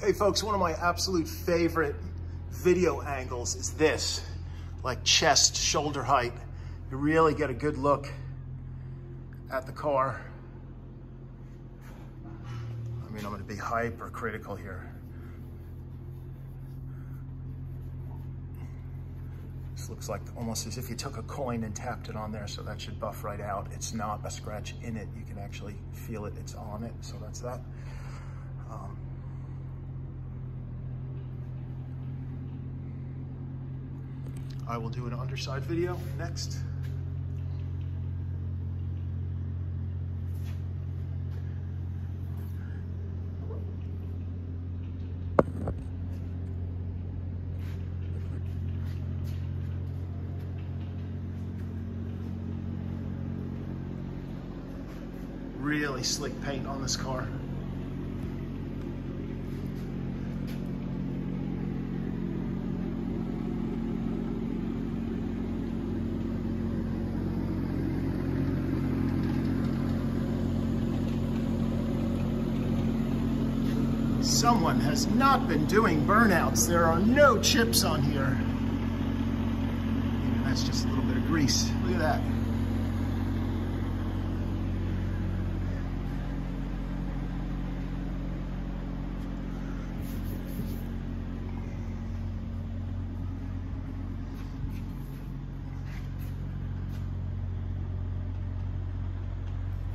Hey folks, one of my absolute favorite video angles is this, like chest, shoulder height. You really get a good look at the car. I mean, I'm gonna be hypercritical here. This looks like almost as if you took a coin and tapped it on there, so that should buff right out. It's not a scratch in it. You can actually feel it, it's on it, so that's that. Um, I will do an underside video next. Really slick paint on this car. Someone has not been doing burnouts. There are no chips on here. That's just a little bit of grease. Look at that.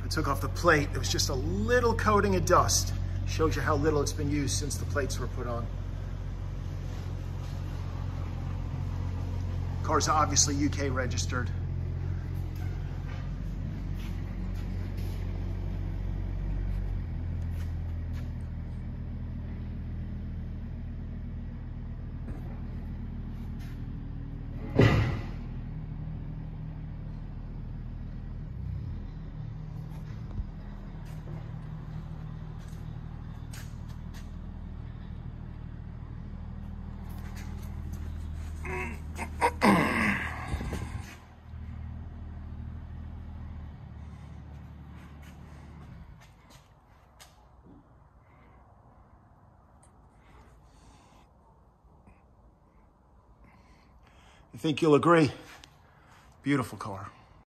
I took off the plate. It was just a little coating of dust. Shows you how little it's been used since the plates were put on. Car's obviously UK registered. I think you'll agree. Beautiful car.